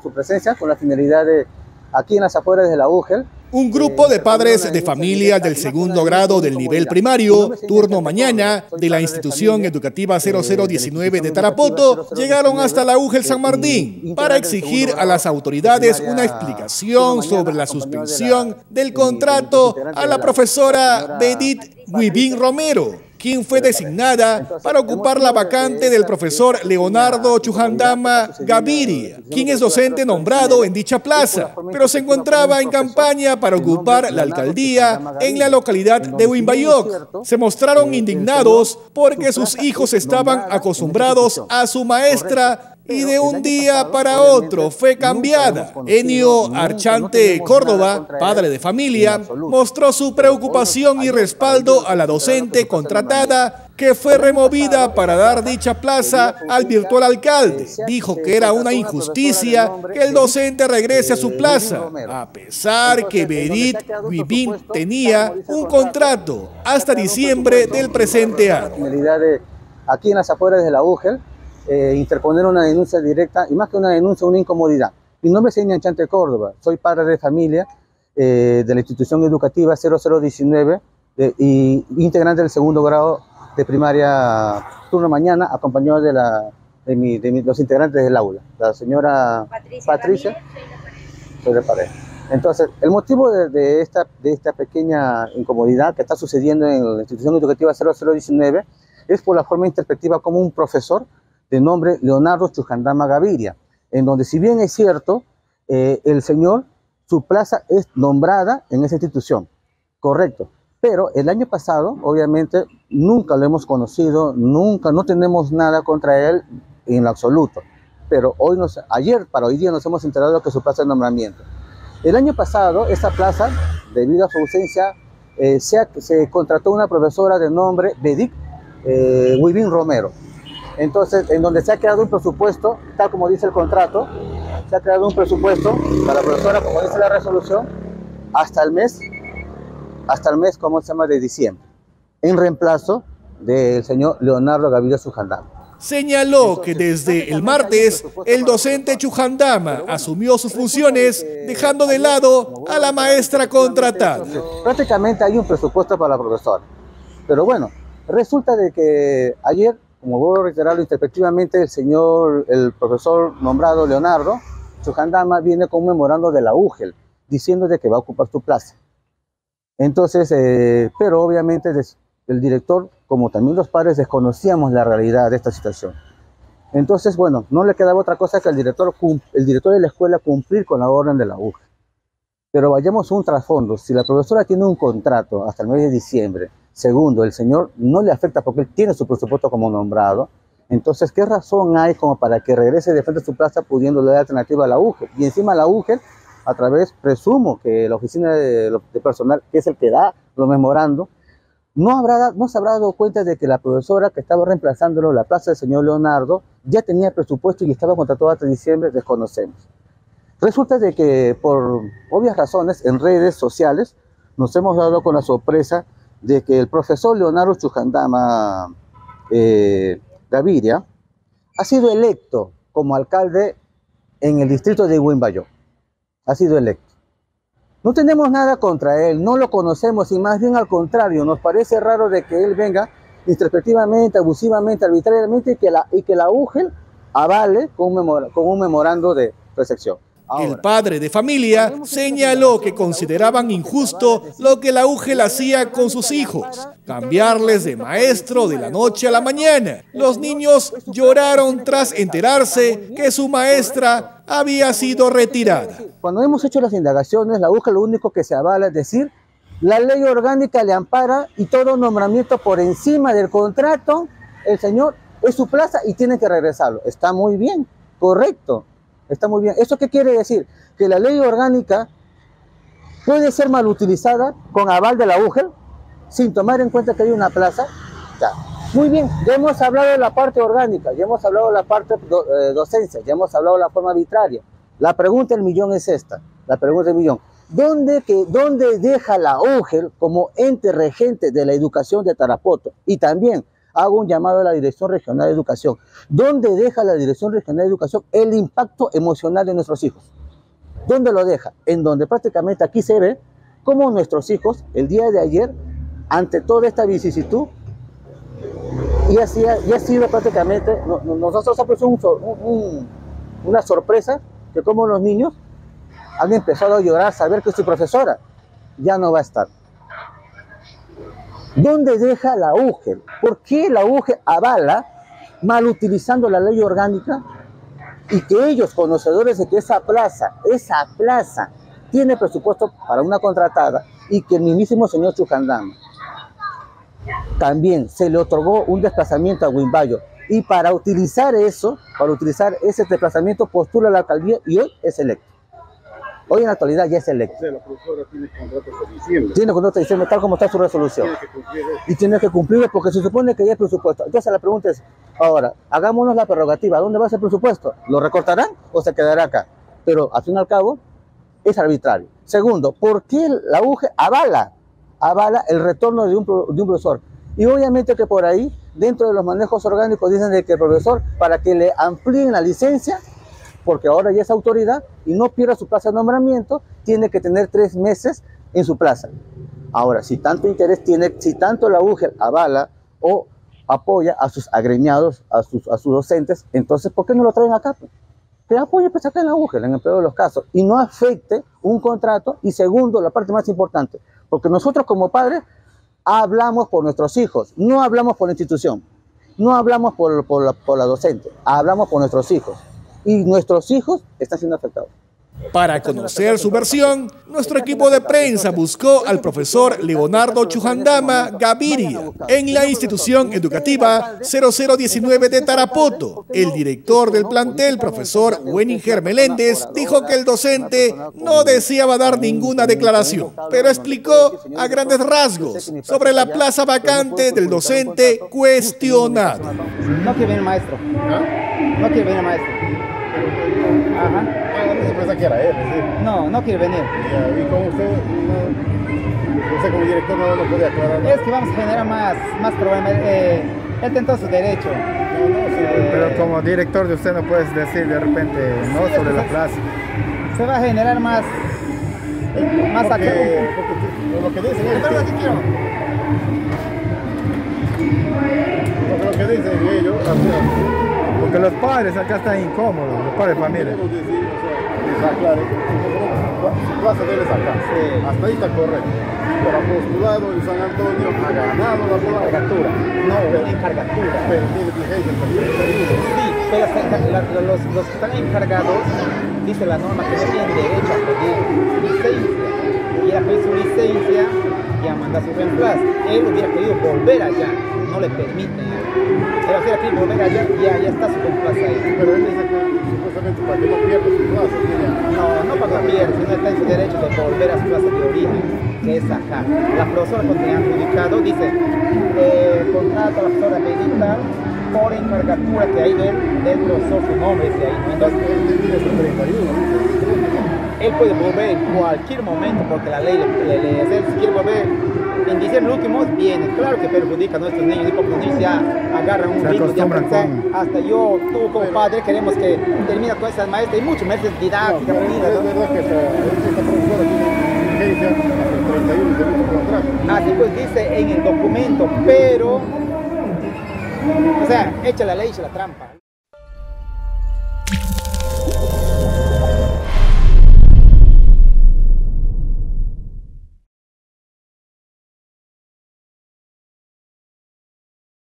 Su presencia con la finalidad de, aquí en las afueras de la UGEL, un grupo de padres de familia del segundo grado del nivel primario, turno mañana, de la institución educativa 0019 de Tarapoto, llegaron hasta la UGEL San Martín para exigir a las autoridades una explicación sobre la suspensión del contrato a la profesora Bedit Guibín Romero quien fue designada para ocupar la vacante del profesor Leonardo Chujandama Gaviria, quien es docente nombrado en dicha plaza, pero se encontraba en campaña para ocupar la alcaldía en la localidad de Wimbayoc. Se mostraron indignados porque sus hijos estaban acostumbrados a su maestra y de un día para otro fue cambiada. Enio Archante Córdoba, padre de familia, mostró su preocupación y respaldo a la docente contratada que fue removida para dar dicha plaza al virtual alcalde. Dijo que era una injusticia que el docente regrese a su plaza, a pesar que Berit Guibín tenía un contrato hasta diciembre del presente año. Aquí en las afueras de la UGEL, eh, interponer una denuncia directa, y más que una denuncia, una incomodidad. Mi nombre es Eña Chante Córdoba, soy padre de familia eh, de la institución educativa 0019 y integrante del segundo grado de primaria turno mañana, acompañado de, la, de, los integrantes del aula, la señora Patricia, soy de pareja. Entonces, el motivo de, esta, de esta pequeña incomodidad que está sucediendo en la institución educativa 0019 es por la forma interpretativa como un profesor de nombre Leonardo Chujandama Gaviria, en donde si bien es cierto, eh, el señor, su plaza es nombrada en esa institución, correcto, pero el año pasado, obviamente, nunca lo hemos conocido, nunca, no tenemos nada contra él en lo absoluto, pero hoy nos, ayer para hoy día nos hemos enterado que su plaza es nombramiento. El año pasado, esta plaza, debido a su ausencia, eh, se, contrató una profesora de nombre Bedic eh, Romero, entonces, en donde se ha creado un presupuesto, tal como dice el contrato, se ha creado un presupuesto para la profesora, como dice la resolución, hasta el mes, hasta el mes, ¿cómo se llama?, de diciembre, en reemplazo del señor Leonardo Gaviria Sujandama. Señaló que desde el martes el docente Chujandama asumió sus funciones dejando de lado a la maestra contratada. Prácticamente hay un presupuesto para la profesora. Pero bueno, resulta de que ayer como voy a reiterarlo interpretativamente, el señor, el profesor nombrado Leonardo Chujandama viene conmemorando de la UGEL, diciendo de que va a ocupar su plaza. Entonces, eh, pero obviamente el director, como también los padres, desconocíamos la realidad de esta situación. Entonces, bueno, no le quedaba otra cosa que el director, el director de la escuela cumplir con la orden de la UGEL. Pero vayamos a un trasfondo. Si la profesora tiene un contrato hasta el mes de diciembre Segundo, el Señor no le afecta porque Él tiene su presupuesto como nombrado. Entonces, ¿qué razón hay como para que regrese de frente a su plaza pudiendo dar alternativa a la UGEL? Y encima la UGEL, a través, presumo que la oficina de, personal, que es el que da los memorandos, no, habrá, no se habrá dado cuenta de que la profesora que estaba reemplazándolo, la plaza del señor Leonardo, ya tenía presupuesto y estaba contratado hasta diciembre, desconocemos. Resulta de que por obvias razones en redes sociales nos hemos dado con la sorpresa de que el profesor Leonardo Chujandama eh, Gaviria ha sido electo como alcalde en el distrito de Huimbayo. Ha sido electo. No tenemos nada contra él, no lo conocemos y más bien al contrario, nos parece raro de que él venga introspectivamente, abusivamente, arbitrariamente y que la, y que la UGEL avale con un, con un memorando de recepción. El padre de familia señaló que consideraban injusto lo que la UGEL hacía con sus hijos, cambiarles de maestro de la noche a la mañana. Los niños lloraron tras enterarse que su maestra había sido retirada. Cuando hemos hecho las indagaciones, la UGEL lo único que se avala es decir, la ley orgánica le ampara y todo nombramiento por encima del contrato, el señor es su plaza y tiene que regresarlo. Está muy bien, correcto. Está muy bien. ¿Eso qué quiere decir? Que la ley orgánica puede ser mal utilizada con aval de la UGEL sin tomar en cuenta que hay una plaza. Muy bien, ya hemos hablado de la parte orgánica, ya hemos hablado de la parte eh, docencia, ya hemos hablado de la forma arbitraria. La pregunta del millón es esta, la pregunta del millón. ¿Dónde, que, ¿Dónde deja la UGEL como ente regente de la educación de Tarapoto? Y también, hago un llamado a la Dirección Regional de Educación. ¿Dónde deja la Dirección Regional de Educación el impacto emocional de nuestros hijos? ¿Dónde lo deja? En donde prácticamente aquí se ve cómo nuestros hijos, el día de ayer, ante toda esta vicisitud, y así ha, sido prácticamente, nosotros ha un, una sorpresa que como los niños han empezado a llorar, saber que su profesora ya no va a estar. ¿Dónde deja la UGE? ¿Por qué la UGE avala, mal utilizando la ley orgánica, y que ellos, conocedores de que esa plaza, esa plaza, tiene presupuesto para una contratada, y que el mismísimo señor Chucandán también se le otorgó un desplazamiento a Wimbayo, y para utilizar eso, para utilizar ese desplazamiento, postula la alcaldía y hoy es electo. Hoy en la actualidad ya es electo. la profesora tiene contrato de diciembre. Tiene contrato de diciembre, tal como está su resolución. Tiene que cumplir y tiene que cumplirlo porque se supone que ya es presupuesto. Entonces la pregunta es, ahora, hagámonos la prerrogativa, ¿dónde va a ser presupuesto? ¿Lo recortarán o se quedará acá? Pero al fin y al cabo, es arbitrario. Segundo, ¿por qué la UGE avala, avala el retorno de un, de un profesor? Y obviamente que por ahí, dentro de los manejos orgánicos, dicen de que el profesor, para que le amplíen la licencia, porque ahora ya es autoridad y no pierda su plaza de nombramiento, tiene que tener tres meses en su plaza. Ahora, si tanto interés tiene, si tanto la UGEL avala o apoya a sus agremiados, a sus, docentes, entonces, ¿por qué no lo traen acá? Que apoye pues acá en la UGEL, en el peor de los casos, y no afecte un contrato. Y segundo, la parte más importante, porque nosotros como padres hablamos por nuestros hijos, no hablamos por la institución, no hablamos por, por, la, por la docente, hablamos por nuestros hijos y nuestros hijos están siendo afectados. Para conocer su versión, nuestro equipo de prensa buscó al profesor Leonardo Chujandama Gaviria en la institución educativa 0019 de Tarapoto. El director del plantel, profesor Weninger Meléndez, dijo que el docente no deseaba dar ninguna declaración, pero explicó a grandes rasgos sobre la plaza vacante del docente cuestionado. No venir maestro. No quiere venir maestro. Ajá. Ah, no se pensaba que era él, ¿sí? No, no quiere venir. y como usted, no, usted como director no lo puede aclarar. Es que vamos a generar más, más problemas. Eh, él tentó su derecho. No, no, sí, eh, pero como director de usted no puedes decir de repente no sobre la plaza. Se va a generar más, más porque, acá. Porque, lo que dicen es que, aquí quiero. Lo que dicen ellos, porque los padres acá están incómodos, los padres de familia. Claro, su plaza debe sacar. Hasta ahí está correcto. Pero postulado en San Antonio, ha ganado la encargatura. No, pero, encargatura. Pero tiene vigencia Sí, pero los, los que están encargados, dice la norma que no tienen derecho a pedir licencia. Y él ha pedido su licencia y a mandar su reemplazo. Él hubiera querido volver allá, no le permiten pero si aquí volver allá, ya, ya está su plaza ahí. Pero él dice que supuestamente para que no pierda su plaza. No, no para que no pierda, sino está en su derecho de volver a su plaza de origen, que es acá. La profesora quien han publicado dice, eh, contrato a la profesora Benita por encargatura que hay del, del profesor, su nombre es ahí. Entonces, él tiene 31, él puede volver en cualquier momento porque la ley le, le, le si quiere volver en diciembre último viene, claro que perjudica a nuestros niños y porque los niños ya agarran un ritmo de aprender. Hasta yo, tú como padre, queremos que termine con esas maestras y muchos meses didáctica. No, es, es verdad que esta, esta profesora tiene vigencia hasta el 31 de su contrato. Así pues dice en el documento, pero, o sea, echa la ley, echa la trampa.